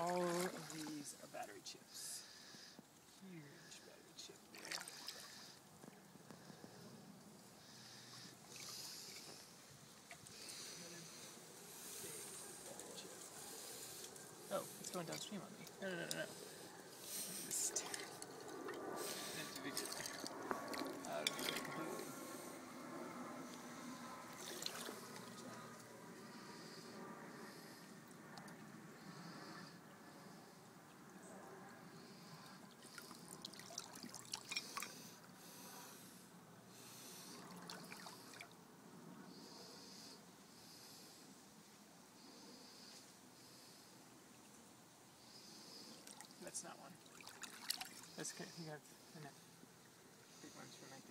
all of these are battery chips. Huge battery chip there. Battery chip. Oh, it's going downstream on me. No, no, no, no. That's not one. That's good. You got enough big ones from right